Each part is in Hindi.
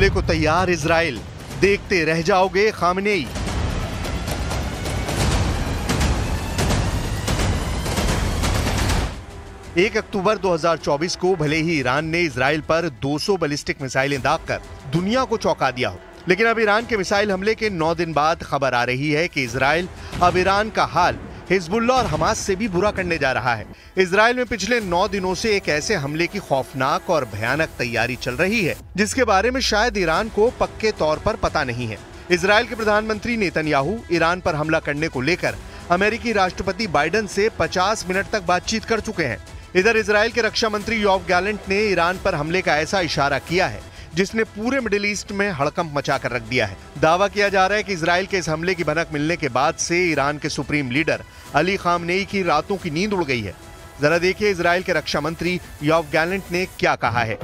हमले को तैयार इसराइल देखते रह जाओगे खामनेई एक अक्टूबर 2024 को भले ही ईरान ने इसराइल पर 200 बैलिस्टिक मिसाइलें दागकर दुनिया को चौंका दिया हो, लेकिन अब ईरान के मिसाइल हमले के नौ दिन बाद खबर आ रही है कि इसराइल अब ईरान का हाल हिजबुल्ला और हमास से भी बुरा करने जा रहा है। इसराइल में पिछले नौ दिनों से एक ऐसे हमले की खौफनाक और भयानक तैयारी चल रही है, जिसके बारे में शायद ईरान को पक्के तौर पर पता नहीं है। इसराइल के प्रधानमंत्री नेतन्याहू ईरान पर हमला करने को लेकर अमेरिकी राष्ट्रपति बाइडन से 50 मिनट तक बातचीत कर चुके हैं। इधर इसराइल के रक्षा मंत्री योव गैलेंट ने ईरान पर हमले का ऐसा इशारा किया है। जिसने पूरे मिडिल ईस्ट में हड़कंप मचा कर रख दिया है। दावा किया जा रहा है कि इसराइल के इस हमले की भनक मिलने के बाद से ईरान के सुप्रीम लीडर अली खामनेई की रातों की नींद उड़ गई है। जरा देखिए इसराइल के रक्षा मंत्री योव गैलेंट ने क्या कहा है।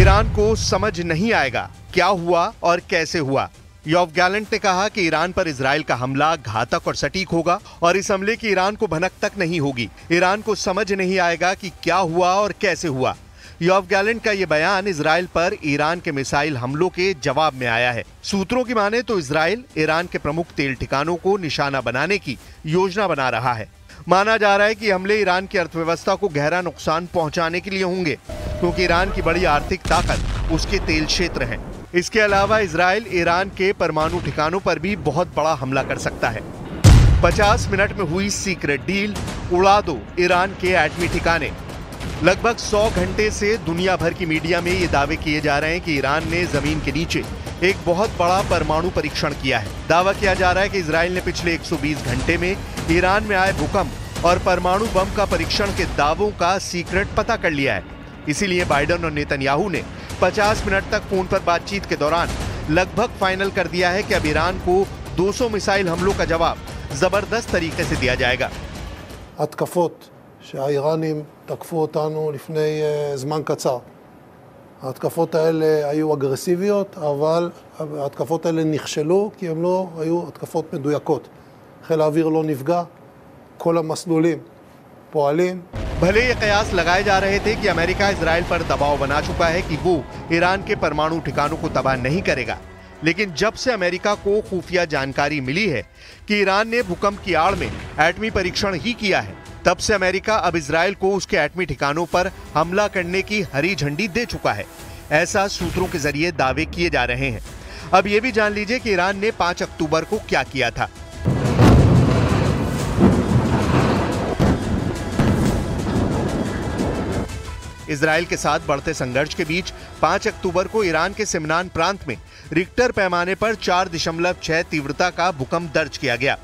ईरान को समझ नहीं आएगा, क्या हुआ और कैसे हुआ। योव गैलेंट ने कहा कि ईरान पर इसराइल का हमला घातक और सटीक होगा और इस हमले की ईरान को भनक तक नहीं होगी। ईरान को समझ नहीं आएगा कि क्या हुआ और कैसे हुआ। योव गैलेंट का यह बयान इसराइल पर ईरान के मिसाइल हमलों के जवाब में आया है। सूत्रों की माने तो इसराइल ईरान के प्रमुख तेल ठिकानों को निशाना बनाने की योजना बना रहा है। माना जा रहा है कि हमले ईरान की अर्थव्यवस्था को गहरा नुकसान पहुँचाने के लिए होंगे, क्योंकि ईरान की बड़ी आर्थिक ताकत उसके तेल क्षेत्र है। इसके अलावा इसराइल ईरान के परमाणु ठिकानों पर भी बहुत बड़ा हमला कर सकता है। 50 मिनट में हुई सीक्रेट डील उड़ा दो ईरान के एटमी ठिकाने। लगभग 100 घंटे से दुनिया भर की मीडिया में ये दावे किए जा रहे हैं कि ईरान ने ज़मीन के नीचे एक बहुत बड़ा परमाणु परीक्षण किया है। दावा किया जा रहा है कि इसराइल ने पिछले 120 घंटे में ईरान में आए भूकंप और परमाणु बम का परीक्षण के दावों का सीक्रेट पता कर लिया है। इसीलिए बाइडन और नेतन्याहू ने 50 मिनट तक फोन पर बातचीत के दौरान लगभग फाइनल कर दिया है कि अब ईरान को 200 मिसाइल हमलों का जवाब जबरदस्त तरीके से दिया जाएगा התקפות שהאיראנים תקפו אותנו לפני uh, זמן קצר. ההתקפות האלה היו אגרסיביות, אבל ההתקפות האלה נכשלו כי הן לא היו התקפות מדויקות. חיל האוויר לא נפגע, כל המסלולים פועלים. भले ये कयास लगाए जा रहे थे कि अमेरिका इसराइल पर दबाव बना चुका है कि वो ईरान के परमाणु ठिकानों को तबाह नहीं करेगा। लेकिन जब से अमेरिका को खुफिया जानकारी मिली है कि ईरान ने भूकंप की आड़ में एटमी परीक्षण ही किया है, तब से अमेरिका अब इसराइल को उसके एटमी ठिकानों पर हमला करने की हरी झंडी दे चुका है। ऐसा सूत्रों के ज़रिए दावे किए जा रहे हैं। अब ये भी जान लीजिए कि ईरान ने 5 अक्टूबर को क्या किया था। इसराइल के साथ बढ़ते संघर्ष के बीच 5 अक्टूबर को ईरान के सिमनान प्रांत में रिक्टर पैमाने पर चार दशमलव छह तीव्रता का भूकंप दर्ज किया गया।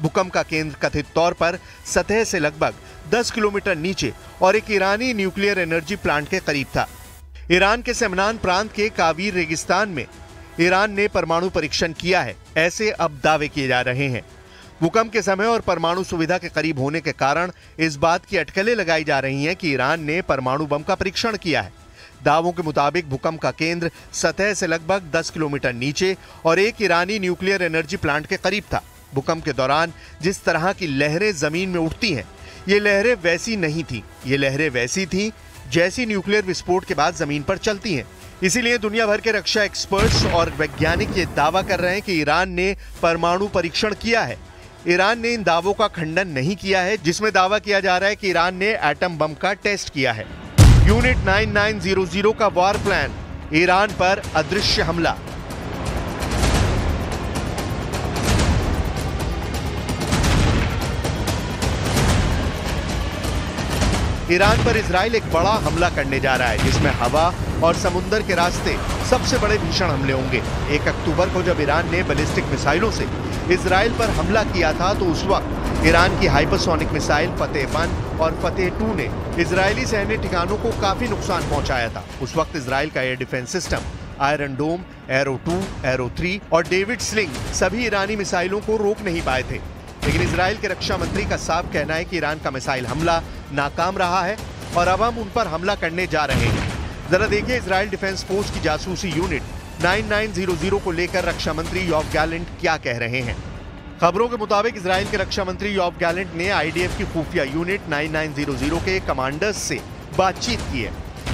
भूकंप का केंद्र कथित तौर पर सतह से लगभग 10 किलोमीटर नीचे और एक ईरानी न्यूक्लियर एनर्जी प्लांट के करीब था। ईरान के सेमनान प्रांत के कावीर रेगिस्तान में ईरान ने परमाणु परीक्षण किया है। ऐसे अब दावे किए जा रहे हैं। भूकंप के समय और परमाणु सुविधा के करीब होने के कारण इस बात की अटकलें लगाई जा रही हैं कि ईरान ने परमाणु बम का परीक्षण किया है। दावों के मुताबिक भूकंप का केंद्र सतह से लगभग 10 किलोमीटर नीचे और एक ईरानी न्यूक्लियर एनर्जी प्लांट के करीब था। भूकंप के दौरान जिस तरह की लहरें ज़मीन में उठती हैं, ये लहरें वैसी नहीं थी। ये लहरें वैसी थी जैसी न्यूक्लियर विस्फोट के बाद ज़मीन पर चलती हैं। इसीलिए दुनिया भर के रक्षा एक्सपर्ट्स और वैज्ञानिक ये दावा कर रहे हैं कि ईरान ने परमाणु परीक्षण किया है। ईरान ने इन दावों का खंडन नहीं किया है, जिसमें दावा किया जा रहा है कि ईरान ने एटम बम का टेस्ट किया है। यूनिट 9900 का वॉर प्लान, ईरान पर अदृश्य हमला। ईरान पर इसराइल एक बड़ा हमला करने जा रहा है, जिसमें हवा और समुद्र के रास्ते सबसे बड़े भीषण हमले होंगे। एक अक्टूबर को जब ईरान ने बैलिस्टिक मिसाइलों से इसराइल पर हमला किया था तो उस वक्त ईरान की हाइपरसोनिक मिसाइल फतेह वन और फतेह टू ने इसराइली सैन्य ठिकानों को काफ़ी नुकसान पहुँचाया था। उस वक्त इसराइल का air defence system, Iron Dome, Arrow two, Arrow three और डेविड स्लिंग सभी ईरानी मिसाइलों को रोक नहीं पाए थे। लेकिन इसराइल के रक्षा मंत्री का साफ़ कहना है कि ईरान का मिसाइल हमला नाकाम रहा है और अब हम उन पर हमला करने जा रहे हैं। जरा देखिए इसराइल डिफेंस फोर्स की जासूसी यूनिट 9900 को लेकर रक्षा मंत्री योव गैलेंट क्या कह रहे हैं। खबरों के मुताबिक इसराइल के रक्षा मंत्री यॉब गैलेंट ने आईडीएफ की खुफिया यूनिट 9900 के कमांडर्स से बातचीत की है।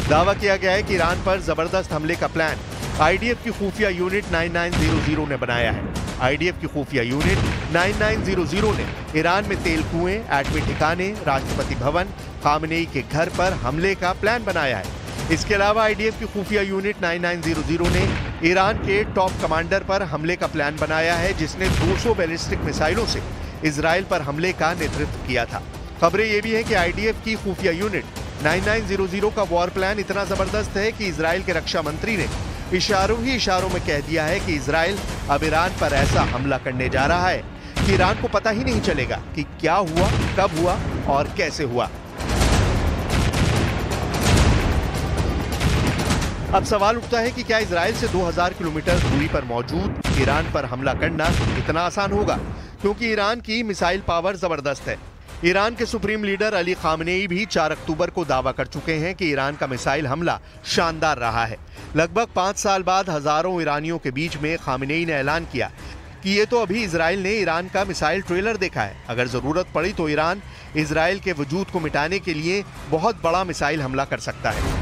दावा किया गया है कि ईरान पर ज़बरदस्त हमले का प्लान आईडीएफ की खुफिया यूनिट 9900 ने बनाया है। आईडीएफ की खुफिया यूनिट 9900 ने ईरान में तेल कुएँ, एटमी ठिकाने, राष्ट्रपति भवन, खामनेई के घर पर हमले का प्लान बनाया है। इसके अलावा आईडीएफ की खुफिया यूनिट 9900 ने ईरान के टॉप कमांडर पर हमले का प्लान बनाया है, जिसने 200 बैलिस्टिक मिसाइलों से इसराइल पर हमले का नेतृत्व किया था। खबरें ये भी हैं कि आईडीएफ की खुफिया यूनिट 9900 का वॉर प्लान इतना ज़बरदस्त है कि इसराइल के रक्षा मंत्री ने इशारों ही इशारों में कह दिया है कि इसराइल अब ईरान पर ऐसा हमला करने जा रहा है कि ईरान को पता ही नहीं चलेगा कि क्या हुआ, कब हुआ और कैसे हुआ। अब सवाल उठता है कि क्या इसराइल से 2000 किलोमीटर दूरी पर मौजूद ईरान पर हमला करना इतना आसान होगा? क्योंकि ईरान की मिसाइल पावर ज़बरदस्त है। ईरान के सुप्रीम लीडर अली खामनेई भी 4 अक्टूबर को दावा कर चुके हैं कि ईरान का मिसाइल हमला शानदार रहा है। लगभग पाँच साल बाद हज़ारों ईरानियों के बीच में खामनेई ने ऐलान किया कि ये तो अभी इसराइल ने ईरान का मिसाइल ट्रेलर देखा है। अगर ज़रूरत पड़ी तो ईरान इसराइल के वजूद को मिटाने के लिए बहुत बड़ा मिसाइल हमला कर सकता है।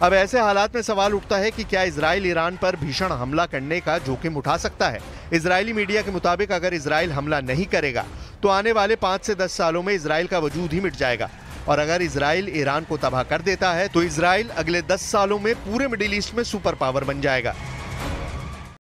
अब ऐसे हालात में सवाल उठता है कि क्या इसराइल ईरान पर भीषण हमला करने का जोखिम उठा सकता है इजरायली मीडिया के मुताबिक अगर इसराइल हमला नहीं करेगा तो आने वाले पाँच से दस सालों में इसराइल का वजूद ही मिट जाएगा और अगर इसराइल ईरान को तबाह कर देता है तो इसराइल अगले दस सालों में पूरे मिडिल ईस्ट में सुपर पावर बन जाएगा